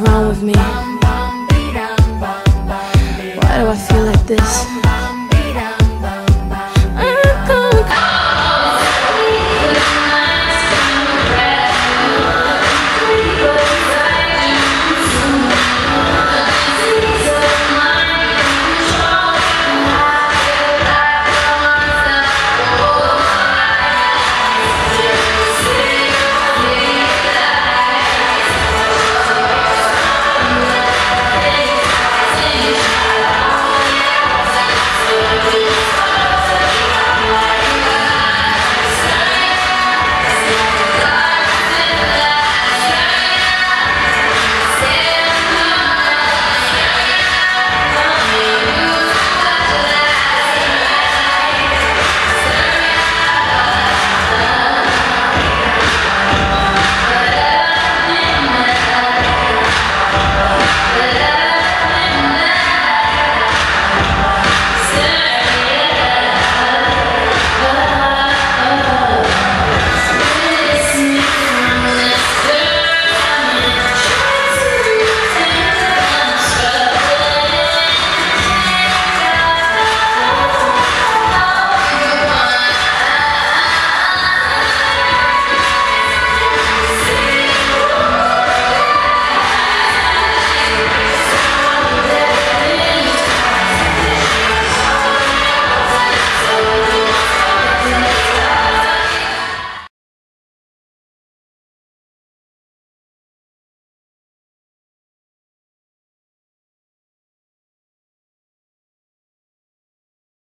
wrong with me? Why do I feel like this?